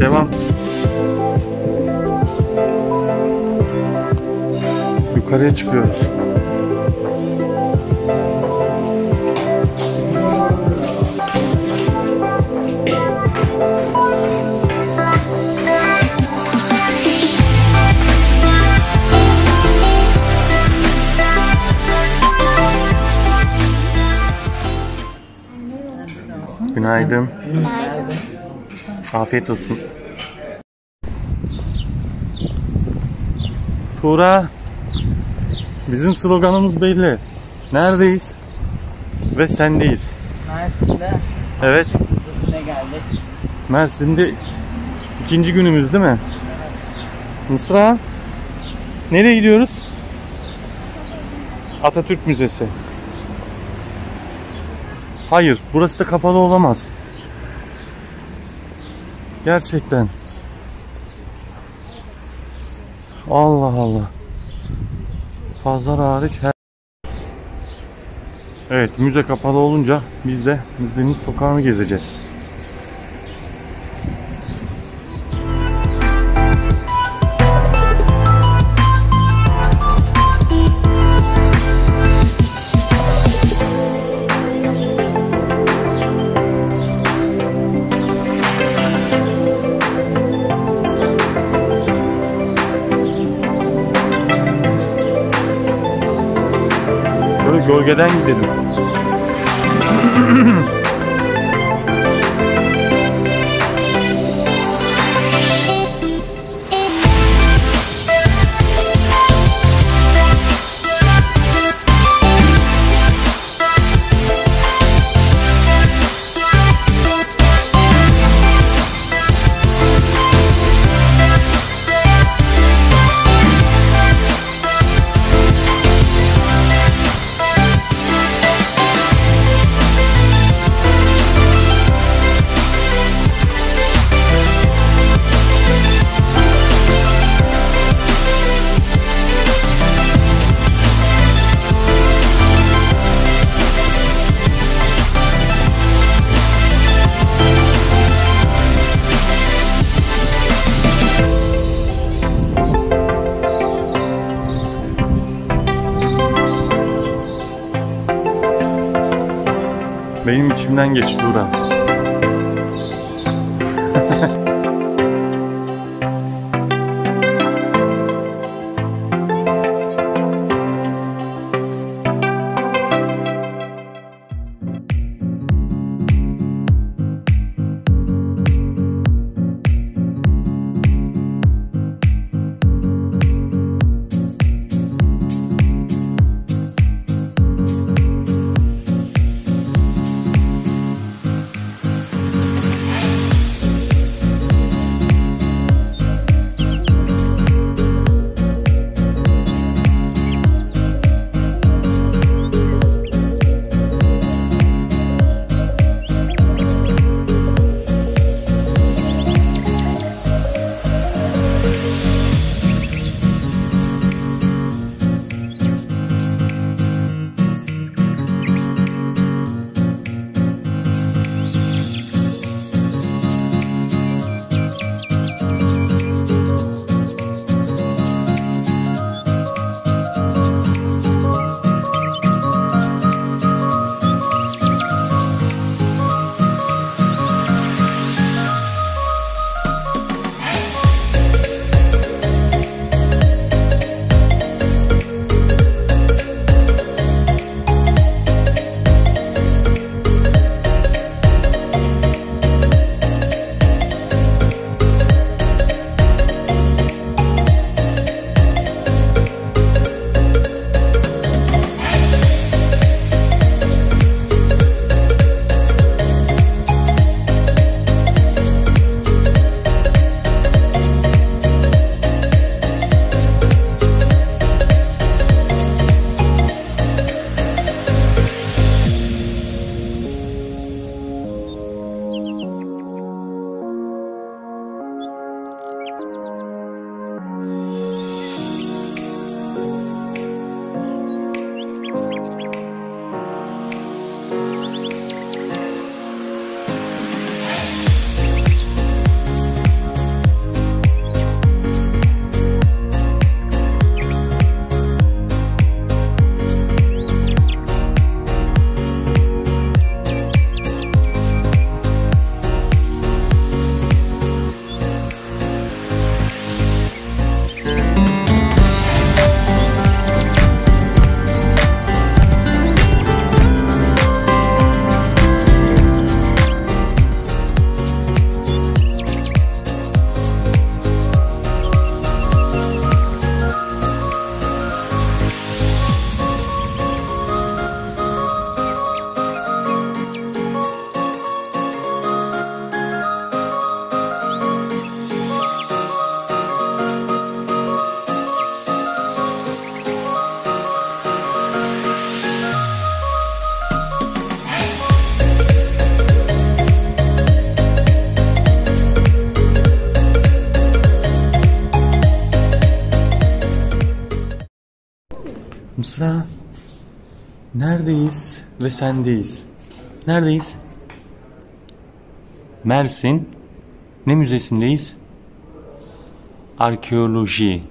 Devam. Yukarıya çıkıyoruz. Günaydın. Günaydın. Afiyet olsun. Tuğra. Bizim sloganımız belli. Neredeyiz? Ve sendeyiz. Mersin'de Evet. Müzesi'ne geldik. Mersin'de ikinci günümüz değil mi? Mısra. Nereye gidiyoruz? Atatürk Müzesi. Hayır, burası da kapalı olamaz. Gerçekten. Allah Allah. Pazar hariç her... Evet, müze kapalı olunca biz de müzenin sokağını gezeceğiz. Gölgeden gidelim. Benim içimden geçti Uğran. Mısra. Neredeyiz ve sendeyiz? Neredeyiz? Mersin. Ne müzesindeyiz? Arkeoloji.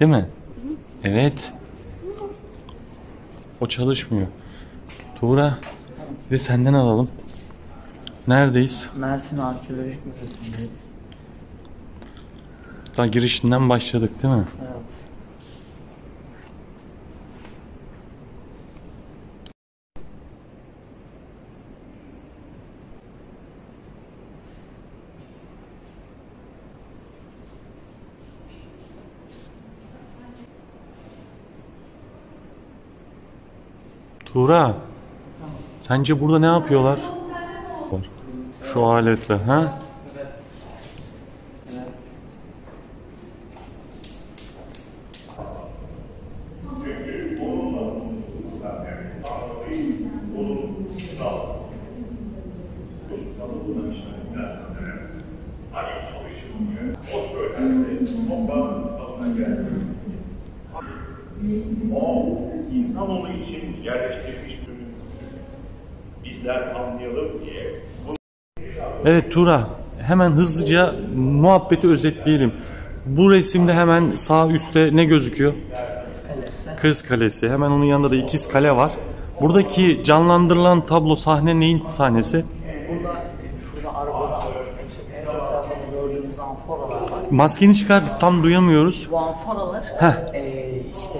Değil mi? Evet. O çalışmıyor. Tuğra ve senden alalım. Neredeyiz? Mersin Arkeolojik Müzesi'ndeyiz. Daha girişinden başladık değil mi? Evet. Tuğra. Sence burada ne yapıyorlar? Şu aletle ha? O insanoğlu için yerleştirilmiş. Bizler anlayalım diye Evet Tuğra. Hemen hızlıca muhabbeti özetleyelim. Bu resimde hemen sağ üstte ne gözüküyor? Kız Kalesi. Hemen onun yanında da ikiz kale var. Buradaki canlandırılan tablo sahne neyin sahnesi? Burada e, şurada arabada en çok tarafta gördüğümüz amforalar var. Maskeni çıkar tam duyamıyoruz. Bu amforalar Heh. e, işte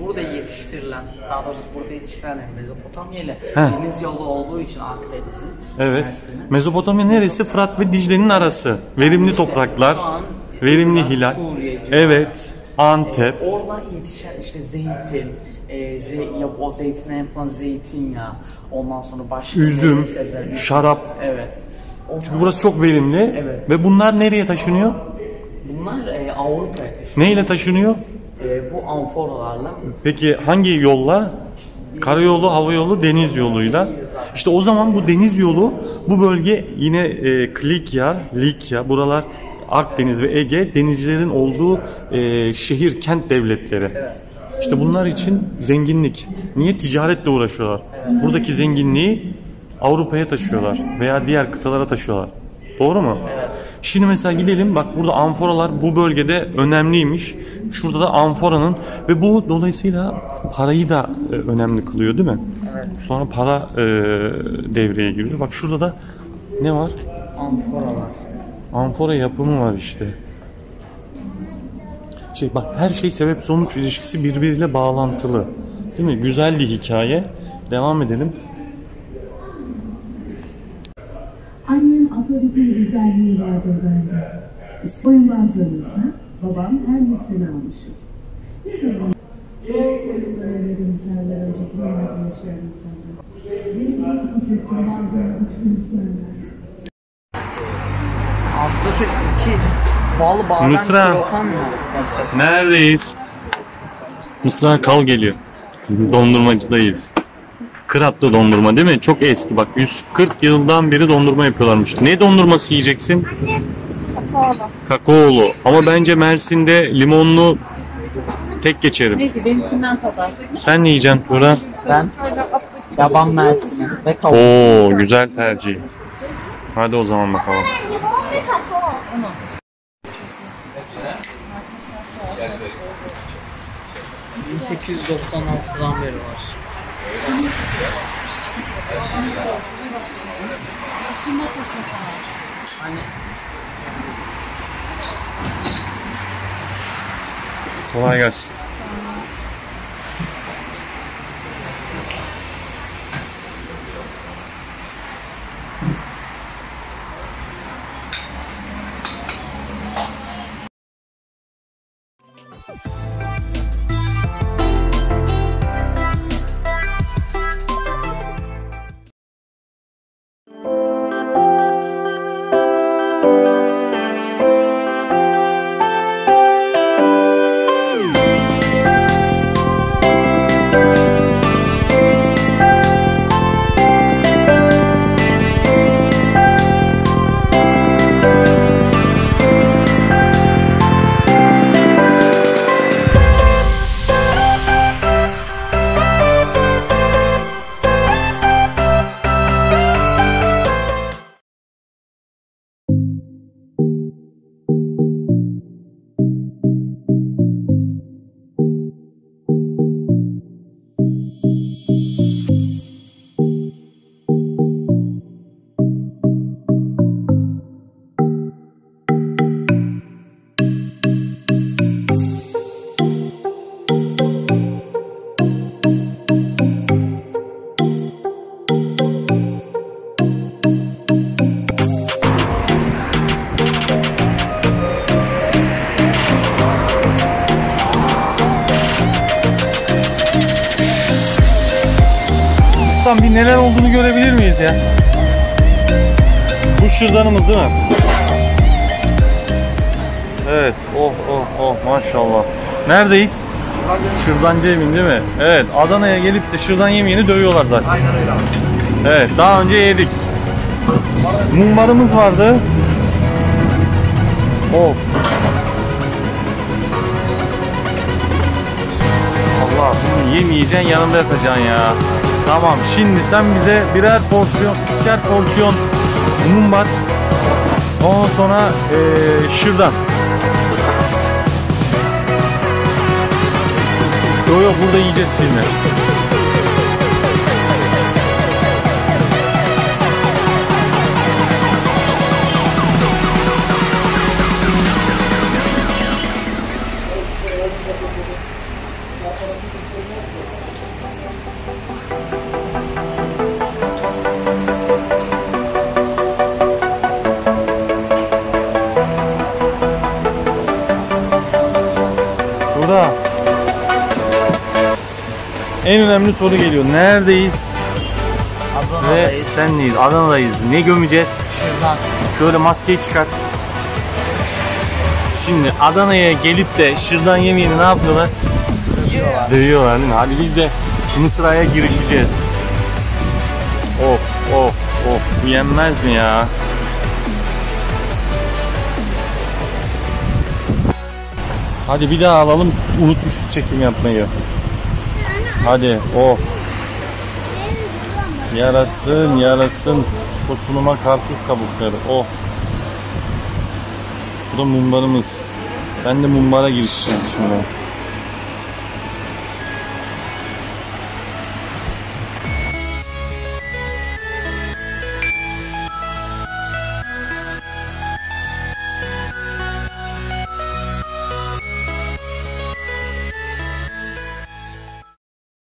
burada yetiştirilen, daha doğrusu burada yetiştirilen Mezopotamya ile Heh. deniz yolu olduğu için Akdeniz'in Evet. Mersin'in. Mezopotamya neresi? Fırat ve Dicle'nin arası. Verimli İşte topraklar. şu an Verimli İran, hilal. Suriye civarı. Evet. Antep. Orada yetişen işte zeytin, e, ze, ya o zeytine yapılan zeytinyağı, ondan sonra başka Üzüm, meyve sebzeler, şarap. Evet. Çünkü burası çok verimli. Evet. Ve bunlar nereye taşınıyor? Bunlar e, Avrupa'ya taşınıyor. Neyle taşınıyor? E, bu amforalarla Peki hangi yolla? Karayolu, hava yolu, deniz yoluyla. İşte o zaman bu deniz yolu bu bölge yine e, Klikya, Likya buralar Akdeniz ve Ege denizcilerin olduğu e, şehir, kent devletleri. İşte bunlar için zenginlik. Niye? Ticaretle uğraşıyorlar. Buradaki zenginliği Avrupa'ya taşıyorlar veya diğer kıtalara taşıyorlar. Doğru mu? Evet. Şimdi mesela gidelim bak burada amforalar bu bölgede önemliymiş. Şurada da amforanın ve bu dolayısıyla parayı da e, önemli kılıyor değil mi? Evet. Sonra para e, devreye giriyor. Bak şurada da ne var? amforalar. Amfora yapımı var işte. Şey bak her şey sebep sonuç ilişkisi birbiriyle bağlantılı. Değil mi? Güzel bir hikaye. Devam edelim. Afrodit'in güzelliği vardır bende. Oyunbazlığımıza babam Hermes'ten almışım. Ne zaman çok oyunlar oynadım senden önce buralarda yaşayan insanlar. Denizleri köpürttüm bazen uçtu rüzgarlar. Aslında şu iki bal bağdan Mısra. krokan mı? Neredeyiz? Mısra Kal geliyor. Dondurmacıdayız. Kıratlı dondurma değil mi? Çok eski bak 140 yıldan beri dondurma yapıyorlarmış. Ne dondurması yiyeceksin? Kakaolu. Kakaolu. Ama bence Mersin'de limonlu tek geçerim. Neyse benimkinden tadar. Sen ne yiyeceksin Turan? Ben yaban mersini ve kavun. Oo güzel tercih. Hadi o zaman bakalım. 1896'dan beri var. 隣が知っ neler olduğunu görebilir miyiz ya? Bu şırdanımız değil mi? Evet. Oh oh oh maşallah. Neredeyiz? Şırdancı evin değil mi? Evet. Adana'ya gelip de şırdan yemeyeni dövüyorlar zaten. Aynen öyle abi. Evet. Daha önce yedik. Mumbarımız vardı. Of. Allah bunu yemeyeceksin yanında yatacaksın ya. Tamam şimdi sen bize birer porsiyon, ikişer porsiyon mumbar. Ondan sonra eee şırdan. Yok yok burada yiyeceğiz şimdi. Soru geliyor. Neredeyiz ve Adana'dayız. senleyiz? Adana'dayız. Ne gömeceğiz? Şırdan. Şöyle maskeyi çıkar. Şimdi Adana'ya gelip de şırdan yemeyeni ne yapıyorlar? Dövüyorlar. Dövüyorlar değil mi? Hadi biz de Mısır'a girişeceğiz. Of of of bu yenmez mi ya? Hadi bir daha alalım. Unutmuşuz çekim yapmayı. Hadi oh. Yarasın yarasın. Tosunuma karpuz kabukları. Oh. Bu da mumbarımız. Ben de mumbara girişeceğim şimdi.